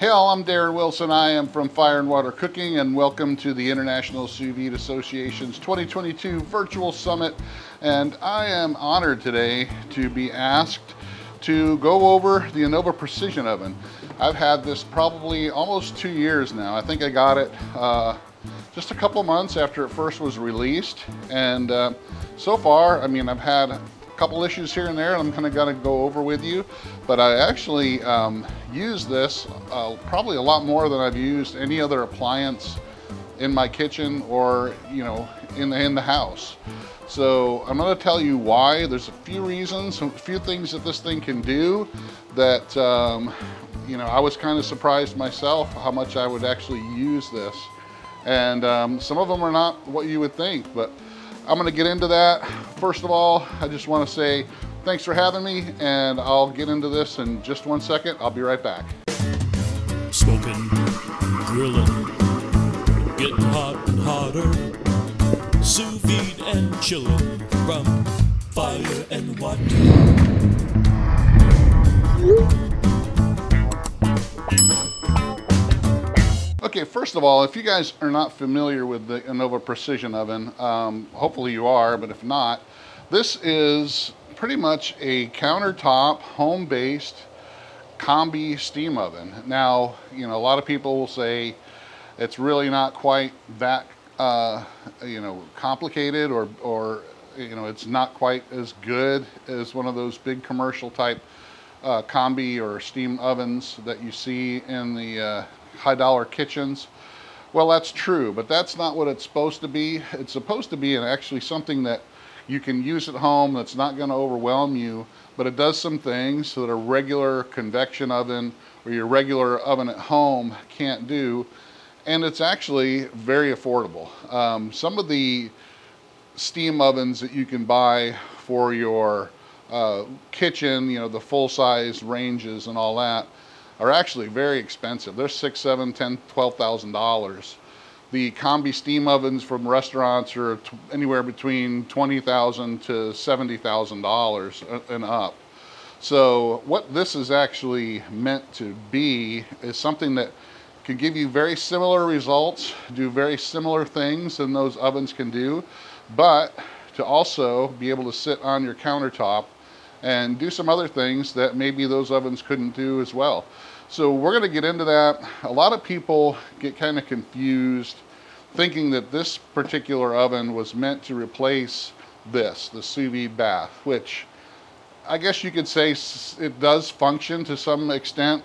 Hey I'm Darren Wilson. I am from Fire and Water Cooking and welcome to the International Sous Vide Association's 2022 Virtual Summit. And I am honored today to be asked to go over the Anova Precision Oven. I've had this probably almost two years now. I think I got it uh, just a couple months after it first was released. And uh, so far, I mean, I've had couple issues here and there I'm kind of going to go over with you. But I actually um, use this uh, probably a lot more than I've used any other appliance in my kitchen or, you know, in the, in the house. So I'm going to tell you why. There's a few reasons, a few things that this thing can do that, um, you know, I was kind of surprised myself how much I would actually use this. And um, some of them are not what you would think, but I'm gonna get into that. First of all, I just wanna say thanks for having me and I'll get into this in just one second. I'll be right back. Smoking, grilling, getting hot and hotter, sous vide and chilling from fire and water. Okay, first of all, if you guys are not familiar with the Anova Precision Oven, um, hopefully you are, but if not, this is pretty much a countertop, home-based combi steam oven. Now, you know, a lot of people will say it's really not quite that, uh, you know, complicated or, or, you know, it's not quite as good as one of those big commercial type uh, combi or steam ovens that you see in the uh, high dollar kitchens. Well, that's true, but that's not what it's supposed to be. It's supposed to be an, actually something that you can use at home that's not going to overwhelm you, but it does some things that a regular convection oven or your regular oven at home can't do. And it's actually very affordable. Um, some of the steam ovens that you can buy for your uh, kitchen, you know, the full size ranges and all that, are actually very expensive. They're six, seven, ten, twelve thousand dollars. The combi steam ovens from restaurants are anywhere between twenty thousand to seventy thousand dollars and up. So what this is actually meant to be is something that can give you very similar results, do very similar things than those ovens can do, but to also be able to sit on your countertop and do some other things that maybe those ovens couldn't do as well. So we're gonna get into that. A lot of people get kind of confused thinking that this particular oven was meant to replace this, the sous vide bath, which I guess you could say it does function to some extent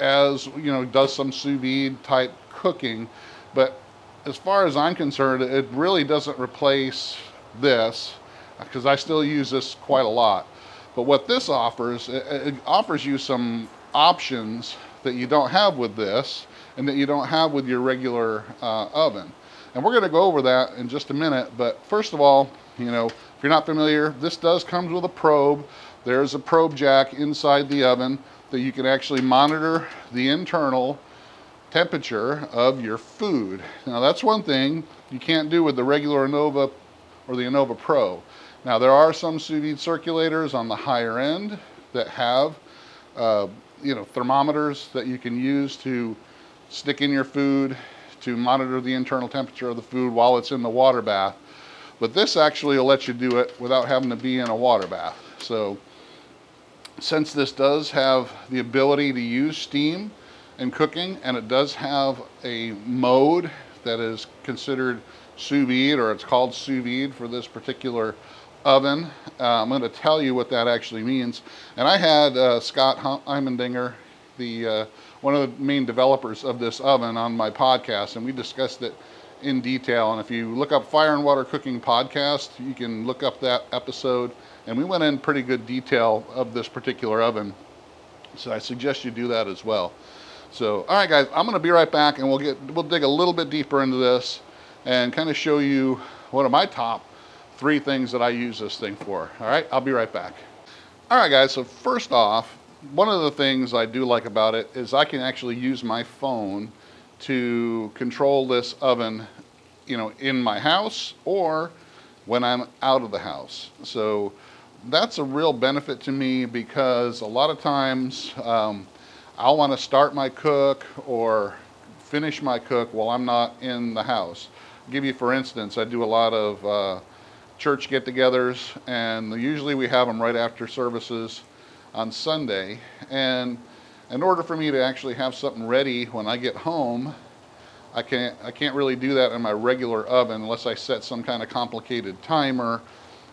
as, you know, does some sous vide type cooking. But as far as I'm concerned, it really doesn't replace this because I still use this quite a lot. But what this offers, it, it offers you some options that you don't have with this and that you don't have with your regular uh, oven. And we're gonna go over that in just a minute, but first of all, you know, if you're not familiar, this does come with a probe. There's a probe jack inside the oven that you can actually monitor the internal temperature of your food. Now that's one thing you can't do with the regular Anova or the Anova Pro. Now there are some sous vide circulators on the higher end that have uh, you know thermometers that you can use to stick in your food to monitor the internal temperature of the food while it's in the water bath. But this actually will let you do it without having to be in a water bath. So since this does have the ability to use steam in cooking and it does have a mode that is considered sous vide or it's called sous vide for this particular oven. Uh, I'm going to tell you what that actually means. And I had uh, Scott Heimendinger, the uh, one of the main developers of this oven, on my podcast, and we discussed it in detail. And if you look up Fire and Water Cooking Podcast, you can look up that episode. And we went in pretty good detail of this particular oven. So I suggest you do that as well. So, all right, guys, I'm going to be right back, and we'll get we'll dig a little bit deeper into this and kind of show you one of my top three things that I use this thing for. All right, I'll be right back. All right, guys, so first off, one of the things I do like about it is I can actually use my phone to control this oven, you know, in my house or when I'm out of the house. So that's a real benefit to me because a lot of times um, I'll want to start my cook or finish my cook while I'm not in the house. I'll give you for instance, I do a lot of uh, church get-togethers, and usually we have them right after services on Sunday. And in order for me to actually have something ready when I get home, I can't, I can't really do that in my regular oven unless I set some kind of complicated timer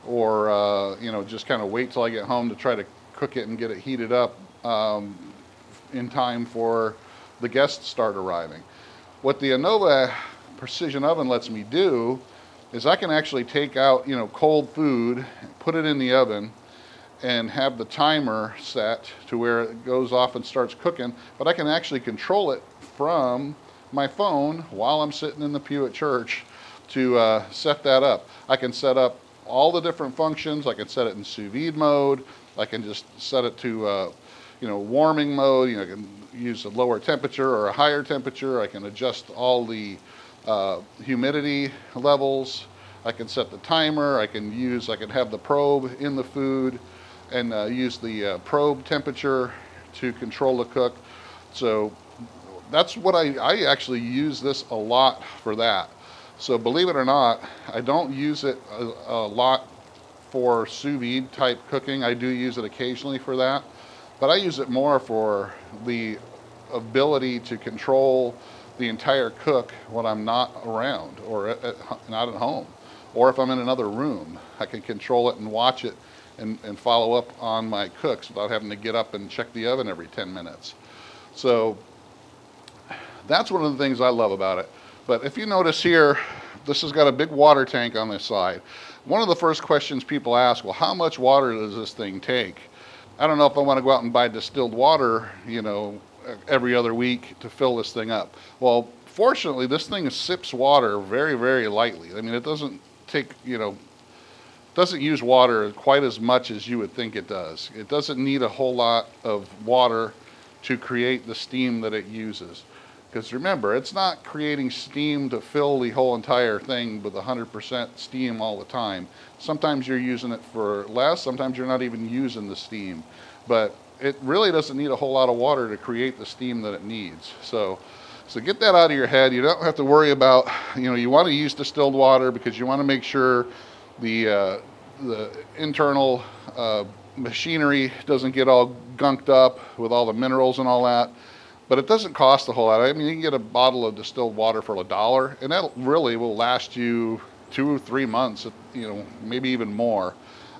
or, uh, you know, just kind of wait till I get home to try to cook it and get it heated up um, in time for the guests start arriving. What the Anova precision oven lets me do is I can actually take out, you know, cold food, put it in the oven, and have the timer set to where it goes off and starts cooking, but I can actually control it from my phone while I'm sitting in the pew at church to uh, set that up. I can set up all the different functions. I can set it in sous vide mode. I can just set it to, uh, you know, warming mode. You know, I can use a lower temperature or a higher temperature. I can adjust all the uh, humidity levels. I can set the timer. I can use, I can have the probe in the food and uh, use the uh, probe temperature to control the cook. So that's what I, I actually use this a lot for that. So believe it or not, I don't use it a, a lot for sous vide type cooking. I do use it occasionally for that, but I use it more for the ability to control the entire cook when I'm not around or at, at, not at home. Or if I'm in another room, I can control it and watch it and, and follow up on my cooks without having to get up and check the oven every 10 minutes. So that's one of the things I love about it. But if you notice here, this has got a big water tank on this side. One of the first questions people ask, well, how much water does this thing take? I don't know if I want to go out and buy distilled water, you know, every other week to fill this thing up. Well, fortunately, this thing sips water very, very lightly. I mean, it doesn't take, you know, doesn't use water quite as much as you would think it does. It doesn't need a whole lot of water to create the steam that it uses. Because remember, it's not creating steam to fill the whole entire thing with 100% steam all the time. Sometimes you're using it for less, sometimes you're not even using the steam. But it really doesn't need a whole lot of water to create the steam that it needs. So, so get that out of your head. You don't have to worry about, you know, you want to use distilled water because you want to make sure the, uh, the internal uh, machinery doesn't get all gunked up with all the minerals and all that. But it doesn't cost a whole lot. I mean, you can get a bottle of distilled water for a dollar, and that really will last you two or three months, you know, maybe even more.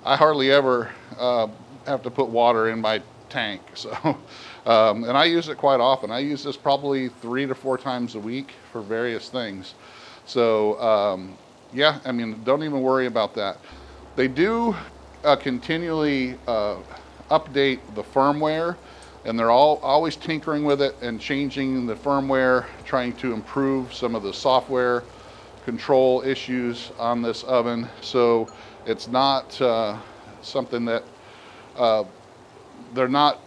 I hardly ever uh, have to put water in my tank, so um, and I use it quite often. I use this probably three to four times a week for various things. So um, yeah, I mean, don't even worry about that. They do uh, continually uh, update the firmware and they're all always tinkering with it and changing the firmware, trying to improve some of the software control issues on this oven. So it's not uh, something that uh, they're not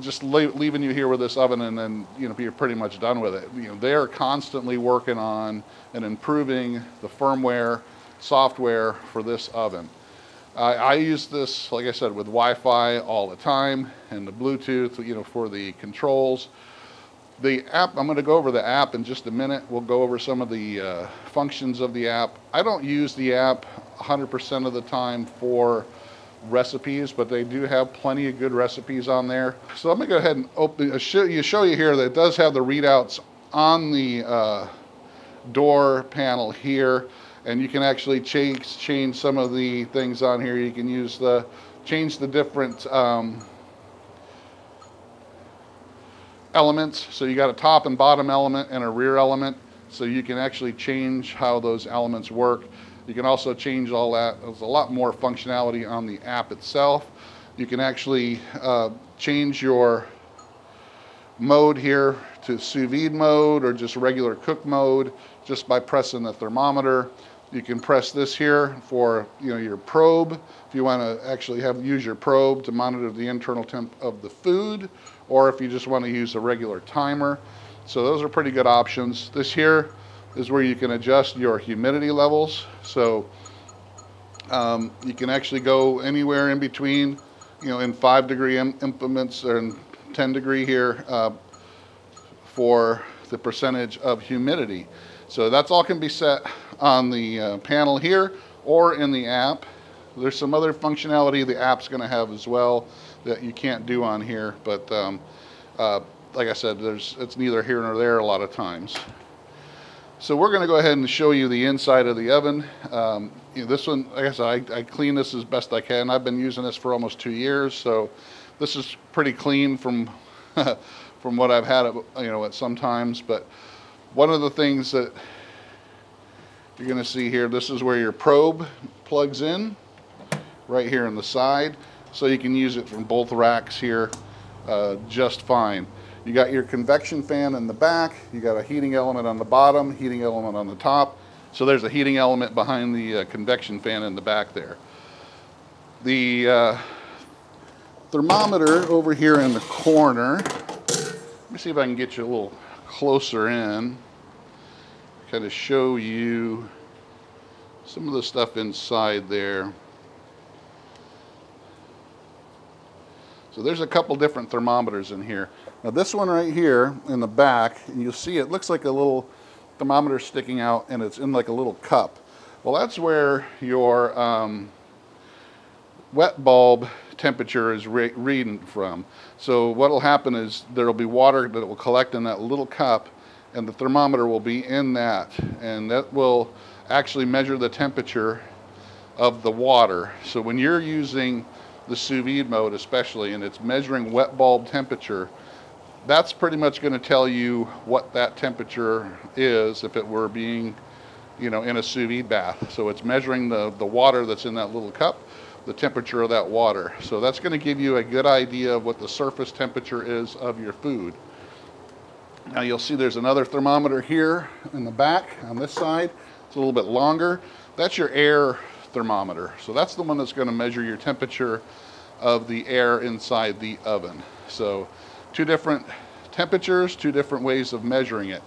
just leaving you here with this oven and then you know you're pretty much done with it. You know they're constantly working on and improving the firmware software for this oven. I, I use this, like I said, with Wi-Fi all the time and the Bluetooth, you know, for the controls. The app, I'm going to go over the app in just a minute. We'll go over some of the uh, functions of the app. I don't use the app 100% of the time for recipes, but they do have plenty of good recipes on there. So let me go ahead and open, uh, show you, show you here that it does have the readouts on the uh, door panel here. And you can actually change, change some of the things on here. You can use the, change the different um, elements. So you got a top and bottom element and a rear element. So you can actually change how those elements work. You can also change all that. There's a lot more functionality on the app itself. You can actually uh, change your mode here to sous vide mode or just regular cook mode just by pressing the thermometer. You can press this here for you know your probe if you want to actually have use your probe to monitor the internal temp of the food or if you just want to use a regular timer. So those are pretty good options. This here is where you can adjust your humidity levels. So um, you can actually go anywhere in between, you know, in five degree implements or in 10 degree here uh, for the percentage of humidity. So that's all can be set on the uh, panel here or in the app. There's some other functionality the app's going to have as well that you can't do on here, but um, uh, like I said, there's it's neither here nor there a lot of times. So we're going to go ahead and show you the inside of the oven. Um, you know, this one, I said, I, I clean this as best I can. I've been using this for almost two years, so this is pretty clean from from what I've had, you know, at sometimes. But one of the things that you're going to see here, this is where your probe plugs in, right here on the side. So you can use it from both racks here uh, just fine. You got your convection fan in the back, you got a heating element on the bottom, heating element on the top. So there's a heating element behind the uh, convection fan in the back there. The uh, thermometer over here in the corner, let me see if I can get you a little closer in, kind of show you some of the stuff inside there. So there's a couple different thermometers in here. Now this one right here in the back, you'll see it looks like a little thermometer sticking out and it's in like a little cup. Well, that's where your um, wet bulb temperature is re reading from. So what will happen is there will be water that will collect in that little cup and the thermometer will be in that and that will actually measure the temperature of the water. So when you're using the sous vide mode especially, and it's measuring wet bulb temperature, that's pretty much going to tell you what that temperature is if it were being, you know, in a sous vide bath. So it's measuring the, the water that's in that little cup, the temperature of that water. So that's going to give you a good idea of what the surface temperature is of your food. Now you'll see there's another thermometer here in the back on this side. It's a little bit longer. That's your air thermometer. So that's the one that's going to measure your temperature of the air inside the oven. So two different temperatures, two different ways of measuring it.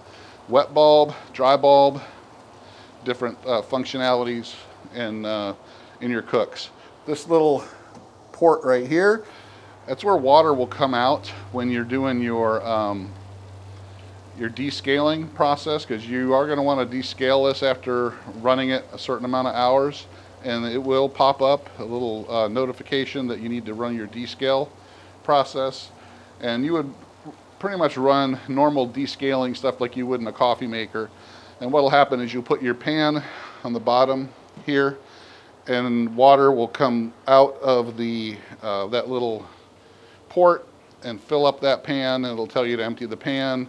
Wet bulb, dry bulb, different uh, functionalities in, uh, in your cooks. This little port right here, that's where water will come out when you're doing your um, your descaling process because you are going to want to descale this after running it a certain amount of hours and it will pop up a little uh, notification that you need to run your descale process. And you would pretty much run normal descaling stuff like you would in a coffee maker. And what will happen is you'll put your pan on the bottom here and water will come out of the uh, that little port and fill up that pan and it'll tell you to empty the pan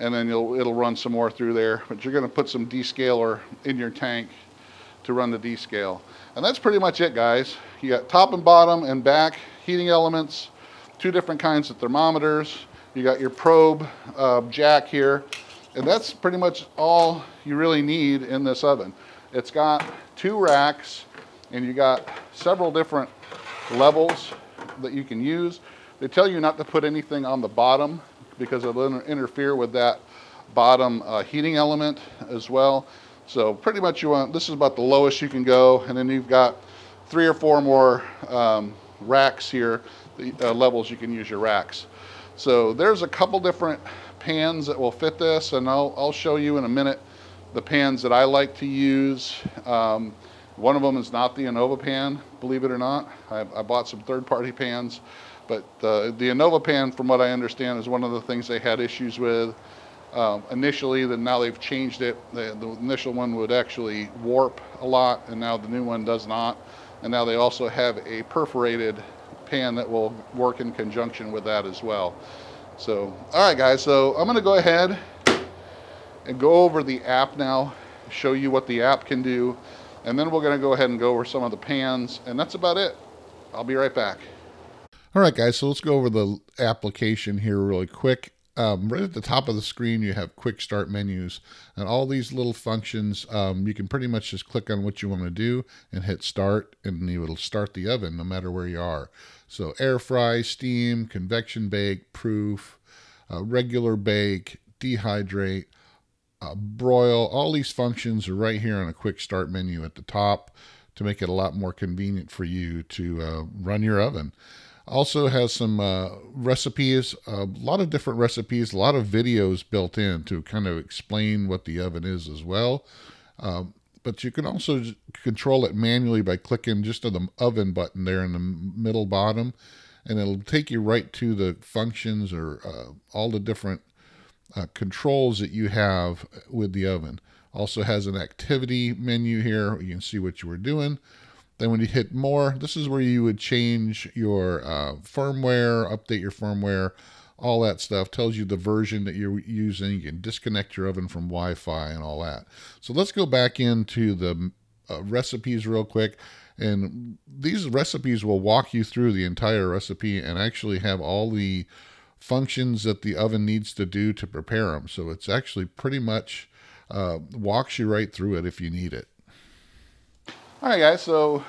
and then it'll run some more through there. But you're gonna put some descaler in your tank to run the descale. And that's pretty much it, guys. You got top and bottom and back heating elements, two different kinds of thermometers. You got your probe uh, jack here. And that's pretty much all you really need in this oven. It's got two racks and you got several different levels that you can use. They tell you not to put anything on the bottom because it'll interfere with that bottom uh, heating element as well. So pretty much you want, this is about the lowest you can go. And then you've got three or four more um, racks here, uh, levels you can use your racks. So there's a couple different pans that will fit this and I'll, I'll show you in a minute the pans that I like to use. Um, one of them is not the Anova pan, believe it or not. I, I bought some third-party pans, but uh, the Anova pan, from what I understand, is one of the things they had issues with um, initially, then now they've changed it. The, the, initial one would actually warp a lot, and now the new one does not. And now they also have a perforated pan that will work in conjunction with that as well. So, all right, guys. So I'm going to go ahead and go over the app now, show you what the app can do, and then we're going to go ahead and go over some of the pans, and that's about it. I'll be right back. All right, guys. So let's go over the application here really quick. Um, right at the top of the screen, you have quick start menus and all these little functions. Um, you can pretty much just click on what you want to do and hit start, and it'll start the oven no matter where you are. So, air fry, steam, convection bake, proof, uh, regular bake, dehydrate, uh, broil. All these functions are right here on a quick start menu at the top to make it a lot more convenient for you to uh, run your oven. Also has some uh, recipes, a lot of different recipes, a lot of videos built in to kind of explain what the oven is as well. Um, but you can also control it manually by clicking just on the oven button there in the middle bottom, and it'll take you right to the functions or uh, all the different uh, controls that you have with the oven. Also has an activity menu here. You can see what you were doing. Then when you hit more, this is where you would change your uh, firmware, update your firmware, all that stuff. Tells you the version that you're using. You can disconnect your oven from Wi-Fi and all that. So let's go back into the uh, recipes real quick. And these recipes will walk you through the entire recipe and actually have all the functions that the oven needs to do to prepare them. So it's actually pretty much uh, walks you right through it if you need it. All right, guys, so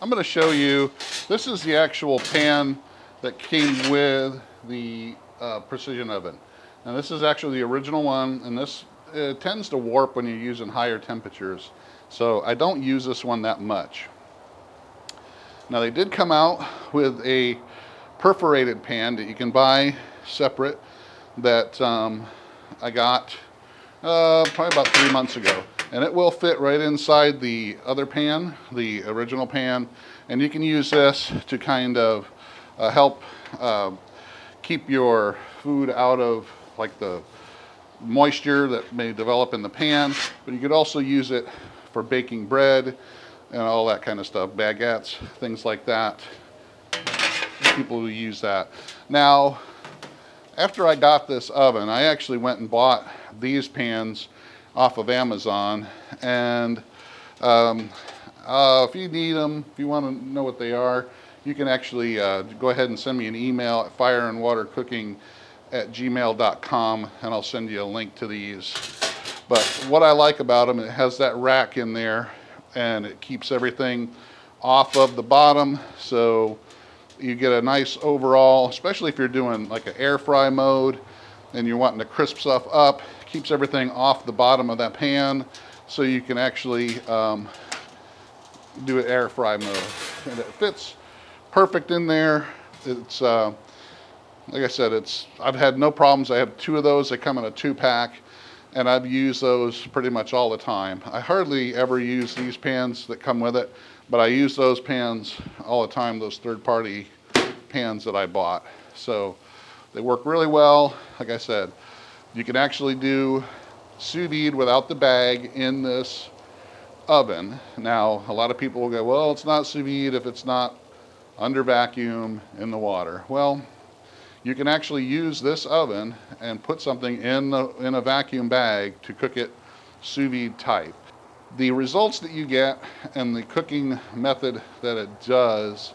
I'm going to show you, this is the actual pan that came with the uh, precision oven. Now this is actually the original one, and this tends to warp when you're using higher temperatures. So I don't use this one that much. Now they did come out with a perforated pan that you can buy separate that um, I got uh, probably about three months ago. And it will fit right inside the other pan, the original pan. And you can use this to kind of uh, help uh, keep your food out of like the moisture that may develop in the pan. But you could also use it for baking bread and all that kind of stuff, baguettes, things like that. People who use that. Now, after I got this oven, I actually went and bought these pans off of Amazon. And um, uh, if you need them, if you want to know what they are, you can actually uh, go ahead and send me an email at fireandwatercooking at gmail.com and I'll send you a link to these. But what I like about them, it has that rack in there and it keeps everything off of the bottom. So you get a nice overall, especially if you're doing like an air fry mode and you're wanting to crisp stuff up, keeps everything off the bottom of that pan so you can actually um, do an air fry mode. And it fits perfect in there. It's, uh, like I said, it's I've had no problems. I have two of those. They come in a two pack and I've used those pretty much all the time. I hardly ever use these pans that come with it but I use those pans all the time, those third-party pans that I bought. So they work really well. Like I said, you can actually do sous vide without the bag in this oven. Now, a lot of people will go, well, it's not sous vide if it's not under vacuum in the water. Well, you can actually use this oven and put something in, the, in a vacuum bag to cook it sous vide type the results that you get and the cooking method that it does,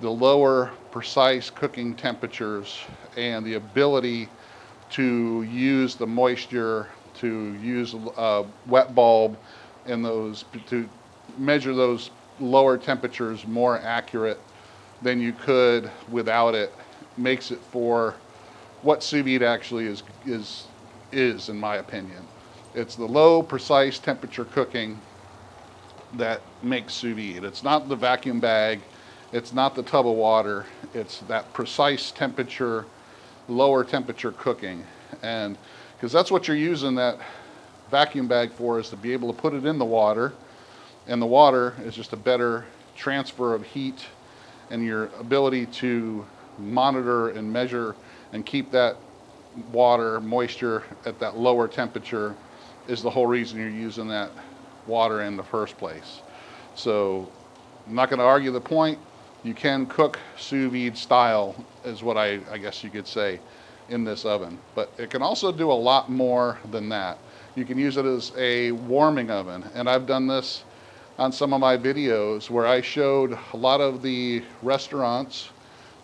the lower precise cooking temperatures and the ability to use the moisture, to use a wet bulb in those, to measure those lower temperatures more accurate than you could without it makes it for what sous vide actually is, is, is in my opinion. It's the low, precise temperature cooking that makes sous vide. It's not the vacuum bag. It's not the tub of water. It's that precise temperature, lower temperature cooking. And because that's what you're using that vacuum bag for is to be able to put it in the water. And the water is just a better transfer of heat and your ability to monitor and measure and keep that water moisture at that lower temperature is the whole reason you're using that water in the first place. So I'm not going to argue the point. You can cook sous vide style is what I, I guess you could say in this oven. But it can also do a lot more than that. You can use it as a warming oven. And I've done this on some of my videos where I showed a lot of the restaurants,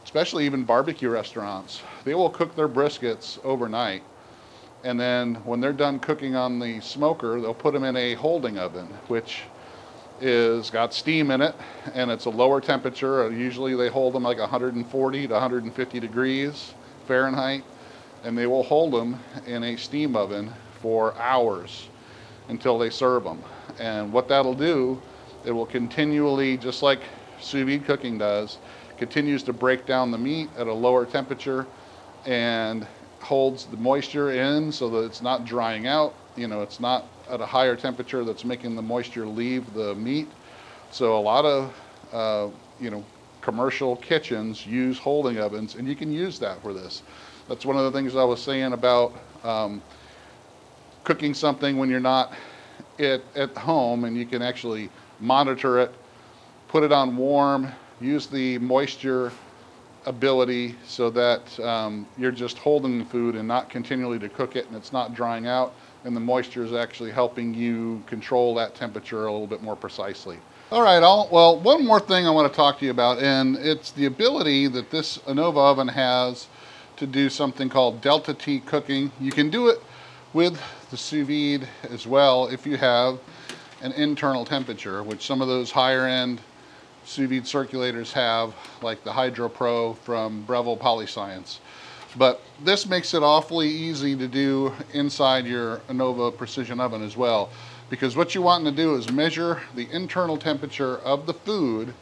especially even barbecue restaurants, they will cook their briskets overnight and then when they're done cooking on the smoker, they'll put them in a holding oven, which is got steam in it and it's a lower temperature. Uh, usually they hold them like 140 to 150 degrees Fahrenheit and they will hold them in a steam oven for hours until they serve them. And what that'll do, it will continually, just like sous vide cooking does, continues to break down the meat at a lower temperature and holds the moisture in so that it's not drying out. You know, it's not at a higher temperature that's making the moisture leave the meat. So a lot of, uh, you know, commercial kitchens use holding ovens and you can use that for this. That's one of the things I was saying about um, cooking something when you're not at, at home and you can actually monitor it, put it on warm, use the moisture ability so that um, you're just holding the food and not continually to cook it and it's not drying out and the moisture is actually helping you control that temperature a little bit more precisely. All right, I'll, well, one more thing I want to talk to you about, and it's the ability that this Anova oven has to do something called Delta T cooking. You can do it with the sous vide as well if you have an internal temperature, which some of those higher end sous vide circulators have, like the Hydro Pro from Breville Polyscience. But this makes it awfully easy to do inside your Anova Precision Oven as well. Because what you want to do is measure the internal temperature of the food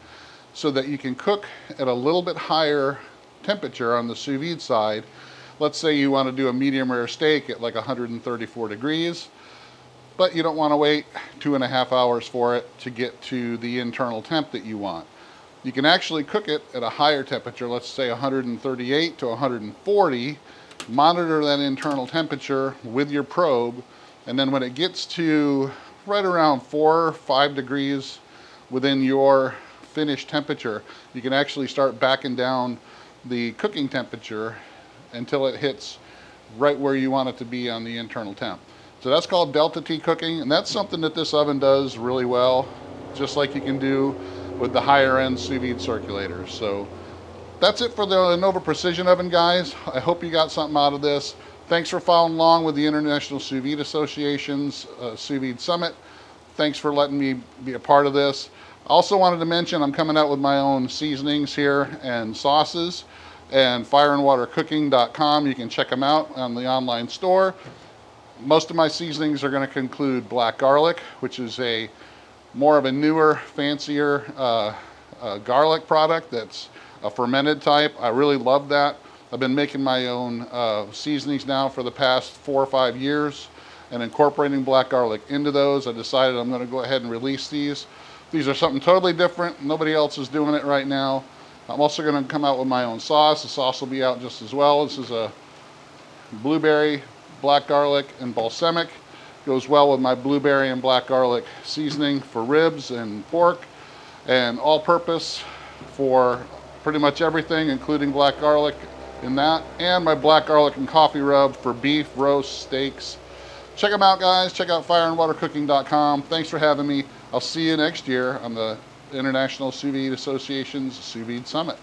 so that you can cook at a little bit higher temperature on the sous vide side. Let's say you want to do a medium rare steak at like 134 degrees, but you don't want to wait two and a half hours for it to get to the internal temp that you want. You can actually cook it at a higher temperature, let's say 138 to 140, monitor that internal temperature with your probe, and then when it gets to right around four or five degrees within your finished temperature, you can actually start backing down the cooking temperature until it hits right where you want it to be on the internal temp. So that's called Delta T cooking, and that's something that this oven does really well, just like you can do with the higher end sous vide circulators. So that's it for the Nova Precision Oven, guys. I hope you got something out of this. Thanks for following along with the International Sous Vide Association's uh, Sous Vide Summit. Thanks for letting me be a part of this. Also wanted to mention I'm coming out with my own seasonings here and sauces and fireandwatercooking.com. You can check them out on the online store. Most of my seasonings are going to conclude black garlic, which is a more of a newer, fancier uh, uh, garlic product that's a fermented type. I really love that. I've been making my own uh, seasonings now for the past four or five years and incorporating black garlic into those. I decided I'm going to go ahead and release these. These are something totally different. Nobody else is doing it right now. I'm also going to come out with my own sauce. The sauce will be out just as well. This is a blueberry, black garlic, and balsamic. Goes well with my blueberry and black garlic seasoning for ribs and pork and all purpose for pretty much everything, including black garlic in that, and my black garlic and coffee rub for beef, roast, steaks. Check them out, guys. Check out fireandwatercooking.com. Thanks for having me. I'll see you next year on the International Sous Vide Association's Sous Vide Summit.